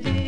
should